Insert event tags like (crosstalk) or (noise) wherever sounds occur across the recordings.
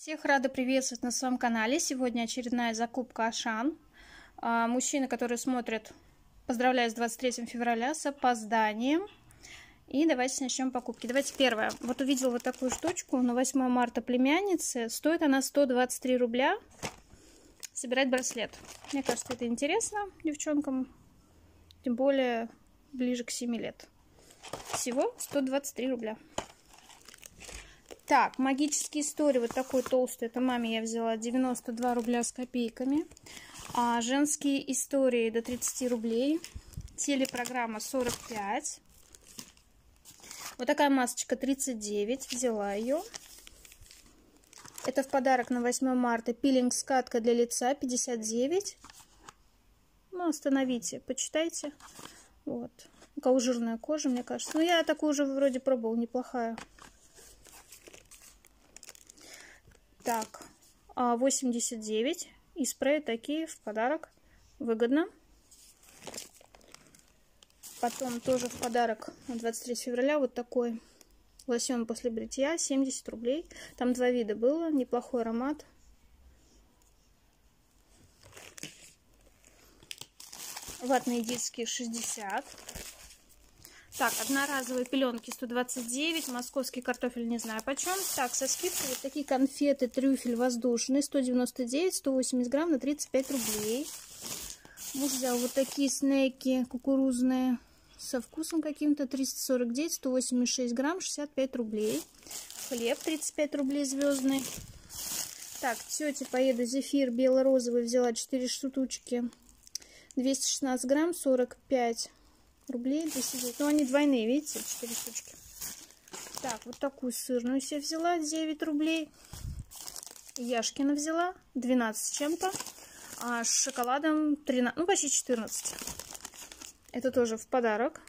Всех рада приветствовать на своем канале. Сегодня очередная закупка Ашан. А, мужчины, которые смотрят, поздравляю с 23 февраля с опозданием. И давайте начнем покупки. Давайте первое. Вот увидела вот такую штучку на 8 марта племянницы. Стоит она 123 рубля. Собирать браслет. Мне кажется, это интересно девчонкам. Тем более ближе к 7 лет. Всего 123 рубля. Так, магические истории, вот такой толстый, это маме я взяла 92 рубля с копейками. А женские истории до 30 рублей. Телепрограмма 45. Вот такая масочка 39, взяла ее. Это в подарок на 8 марта. Пилинг-скатка для лица 59. Ну, остановите, почитайте. Вот. У кого жирная кожа, мне кажется. Ну, я такую уже вроде пробовал, неплохая. Так, 89. А, И спреи такие в подарок. Выгодно. Потом тоже в подарок на 23 февраля вот такой лосьон после бритья. 70 рублей. Там два вида было. Неплохой аромат. Ватные детские 60. Так, одноразовые пеленки 129, московский картофель не знаю почем. Так, со скидкой вот такие конфеты трюфель воздушный 199, 180 грамм на 35 рублей. Муж взял вот такие снеки кукурузные со вкусом каким-то 349, 186 грамм, 65 рублей. Хлеб 35 рублей звездный. Так, тете поеду зефир бело-розовый взяла 4 штучки. 216 грамм, 45 рублей 209. Ну, они двойные, видите, 4 штучки. Так, вот такую сырную себе взяла, 9 рублей. Яшкина взяла, 12 чем-то. А с шоколадом 13, ну, почти 14. Это тоже в подарок.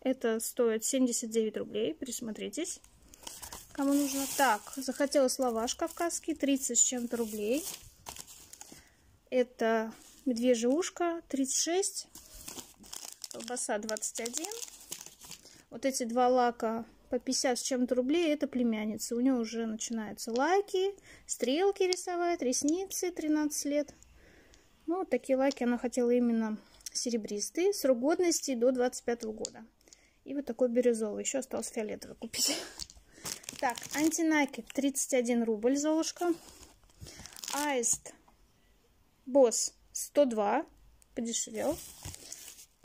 Это стоит 79 рублей, присмотритесь, кому нужно. Так, захотелось лаваш кавказский, 30 с чем-то рублей. Это медвежье ушко, 36 колбаса 21. Вот эти два лака по 50 с чем-то рублей, это племянница. У нее уже начинаются лаки, стрелки рисовать, ресницы 13 лет. Ну, вот такие лаки она хотела именно серебристые, срок годности до 25 -го года. И вот такой бирюзовый. Еще осталось фиолетовый купить. (laughs) Так, антинакипь 31 рубль, Золушка. Аист Босс 102, подешевел.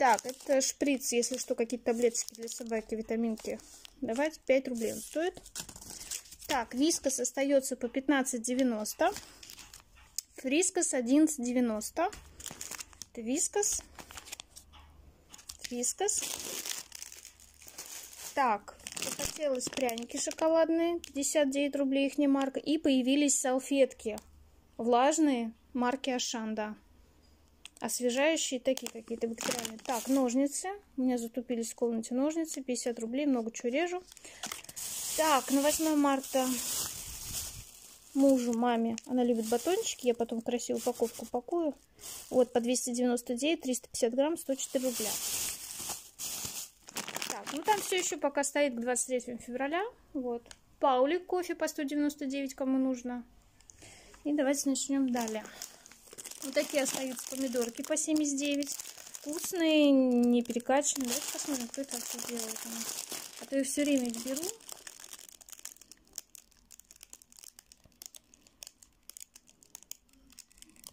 Так, это шприц, если что, какие-то таблеточки для собаки, витаминки. Давайте 5 рублей он стоит. Так, Whiskas остается по 15,90. Фрискас 11,90. Это Whiskas. Whiskas. Так, захотелось пряники шоколадные. 59 рублей их не марка. И появились салфетки влажные марки Ашанда освежающие такие какие-то бактериальные. Так, ножницы. У меня затупились в комнате ножницы. 50 рублей, много чего режу. Так, на 8 марта мужу, маме, она любит батончики. Я потом красивую упаковку пакую. Вот, по 299, 350 грамм, 104 рубля. Так, ну там все еще пока стоит к 23 февраля. Вот. Паулик кофе по 199, кому нужно. И давайте начнем далее. Вот такие остаются помидорки по 79. Вкусные, не перекачанные. Давайте посмотрим, кто это вообще делает. А то я все время их беру.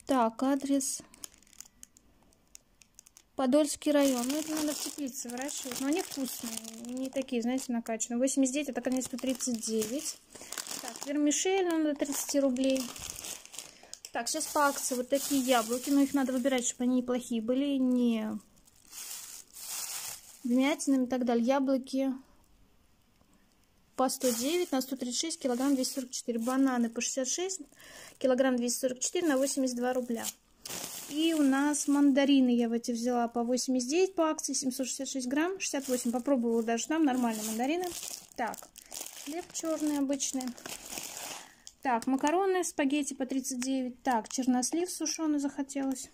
Так, адрес. Подольский район. Ну, это надо в теплице выращивать. Но они вкусные. Не такие, знаете, накачанные. 89, это, конечно, 139. Так, вермишель надо 30 рублей. Так, сейчас по акции вот такие яблоки, но их надо выбирать, чтобы они неплохие были, не вмятинами и так далее. Яблоки по 109 на 136, килограмм 244. Бананы по 66, килограмм 244 на 82 рубля. И у нас мандарины я в эти взяла по 89 по акции, 766 грамм, 68. Попробовала даже там, нормальные мандарины. Так, хлеб черный обычный. Так, макароны, спагетти по 39. Так, чернослив сушеный захотелось.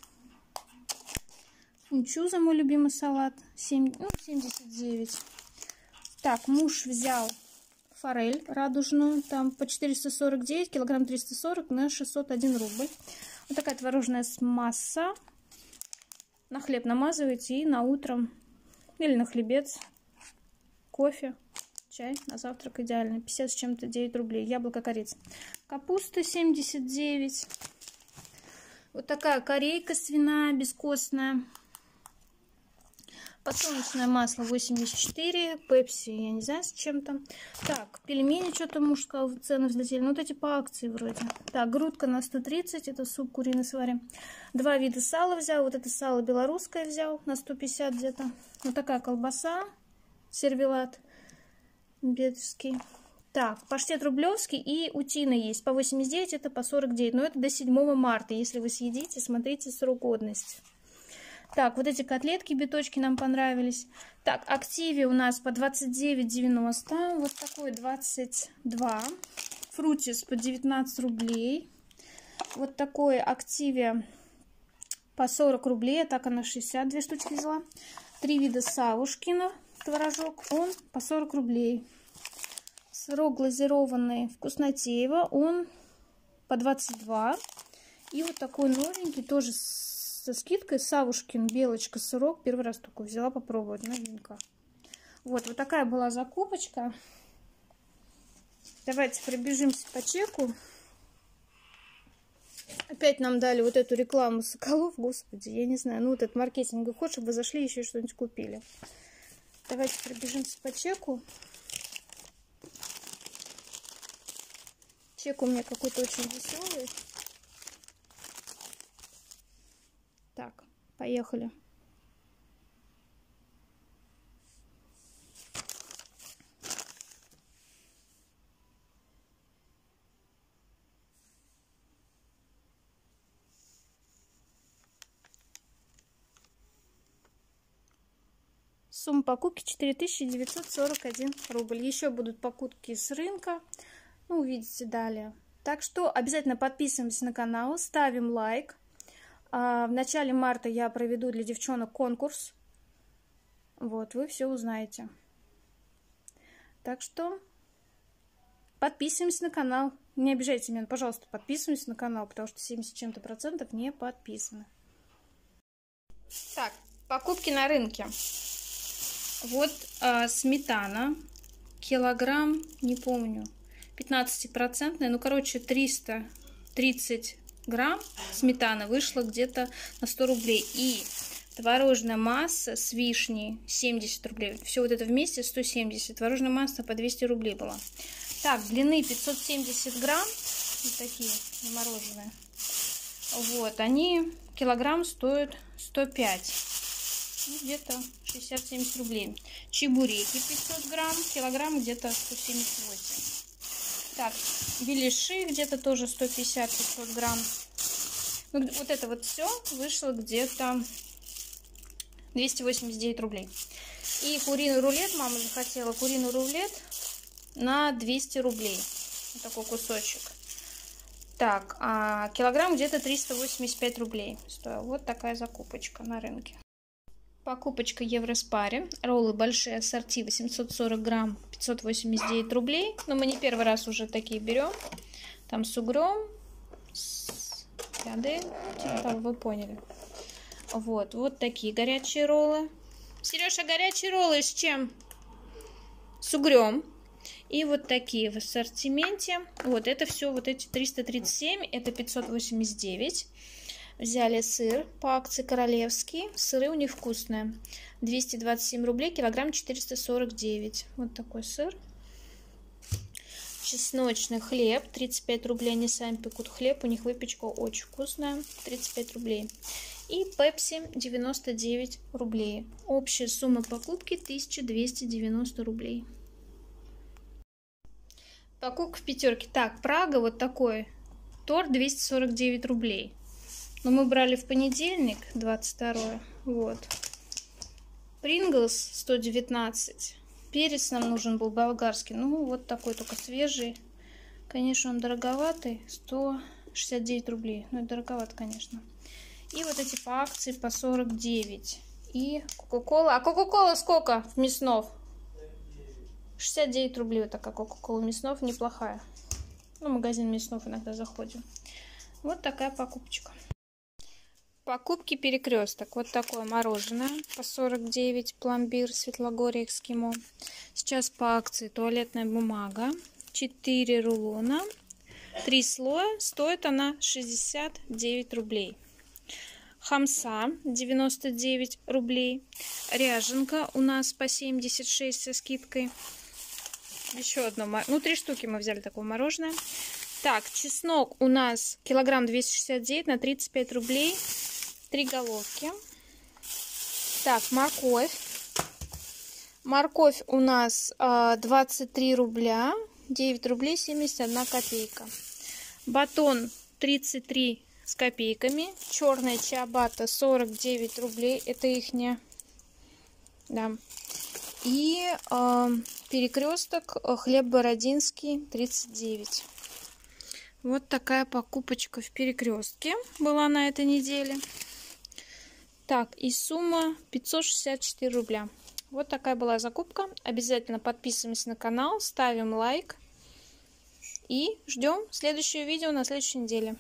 Фунчуза, мой любимый салат, 7, ну, 79. Так, муж взял форель радужную. Там по 449, килограмм 340 на 601 рубль. Вот такая творожная масса. На хлеб намазываете и на утром или на хлебец, кофе, чай на завтрак идеально. 50 с чем-то 9 рублей. Яблоко, корица. Капуста 79. Вот такая корейка свиная, бескостная. Подсолнечное масло 84, пепси, я не знаю, с чем там. Так, пельмени, что-то муж сказал, цены взлетели. Ну, вот эти по акции вроде. Так, грудка на 130, это суп куриный сварим. Два вида сала взял, вот это сало белорусское взял на 150 где-то. Вот такая колбаса, сервелат бедовский. Так, паштет рублевский и утина есть. По 89, это по 49. Но это до 7 марта. Если вы съедите, смотрите срок годности. Так, вот эти котлетки, биточки нам понравились. Так, активе у нас по 29,90. Вот такой 22. Фрутис по 19 рублей. Вот такой активе по 40 рублей. А так она 62 штучки взяла. Три вида савушкина творожок. Он по 40 рублей. Сырок глазированный вкуснотеево. Он по 22. И вот такой новенький, тоже со скидкой Савушкин Белочка сырок. Первый раз только взяла попробовать, новинка. Вот, вот такая была закупочка. Давайте пробежимся по чеку. Опять нам дали вот эту рекламу Соколов. Господи, я не знаю. Ну, вот этот маркетинговый ход, чтобы вы зашли еще что-нибудь купили. Давайте пробежимся по чеку. Чек у меня какой-то очень веселый. Так, поехали. Сумма покупки 4941 рубль. Еще будут покупки с рынка. Ну, увидите далее. Так что обязательно подписываемся на канал, ставим лайк. А, в начале марта я проведу для девчонок конкурс. Вот, вы все узнаете. Так что подписываемся на канал. Не обижайте меня, пожалуйста, подписывайтесь на канал, потому что 70 чем-то процентов не подписаны. Так, покупки на рынке. Вот э, сметана, килограмм, не помню, 15-процентная, ну, короче, 330 грамм сметаны вышло где-то на 100 рублей. И творожная масса с вишней 70 рублей. Все вот это вместе 170. Творожная масса по 200 рублей была. Так, длины 570 грамм. Вот такие замороженные. Вот, они килограмм стоят 105. Ну, где-то 60-70 рублей. Чебуреки 500 грамм, килограмм где-то 178. Так, беляши где-то тоже 150-500 грамм. Ну, вот это вот все вышло где-то 289 рублей. И куриный рулет, мама захотела куриный рулет на 200 рублей. Вот такой кусочек. Так, а килограмм где-то 385 рублей стоил. Вот такая закупочка на рынке. Покупочка Евроспаре. Роллы большие ассорти 840 грамм 589 рублей. Но мы не первый раз уже такие берем. Там с угром, с ряды, типа вы поняли. Вот, вот такие горячие роллы. Сережа, горячие роллы с чем? С угрем. И вот такие в ассортименте. Вот это все, вот эти 337, это 589. Взяли сыр по акции королевский. Сыры у них вкусные. 227 рублей, килограмм 449. Вот такой сыр. Чесночный хлеб, 35 рублей. Они сами пекут хлеб, у них выпечка очень вкусная, 35 рублей. И пепси 99 рублей. Общая сумма покупки 1290 рублей. Покупка в пятерке. Так, Прага вот такой. Торт 249 рублей. Но мы брали в понедельник, 22 вот. Принглс 119. Перец нам нужен был болгарский. Ну, вот такой только свежий. Конечно, он дороговатый. 169 рублей. Ну, это дороговато, конечно. И вот эти по акции по 49. И Кока-Кола. А Кока-Кола сколько в Мяснов? 69 рублей вот такая кока-кола Мяснов, неплохая. Ну, магазин Мяснов иногда заходим. Вот такая покупочка. Покупки перекресток. Вот такое мороженое по 49, пломбир, Светлогорье, Эскимо. Сейчас по акции туалетная бумага. 4 рулона, 3 слоя. Стоит она 69 рублей. Хамса 99 рублей. Ряженка у нас по 76 со скидкой. Еще одно. Ну, три штуки мы взяли такое мороженое. Так, чеснок у нас килограмм 269 на 35 рублей. Три головки. Так, морковь. Морковь у нас 23 а, рубля. 9 рублей 71 копейка. Батон 33 с копейками. Черная чиабата 49 рублей. Это ихняя. Да. И э, перекресток э, хлеб бородинский 39. Вот такая покупочка в перекрестке была на этой неделе. Так, и сумма 564 рубля. Вот такая была закупка. Обязательно подписываемся на канал, ставим лайк. И ждем следующее видео на следующей неделе.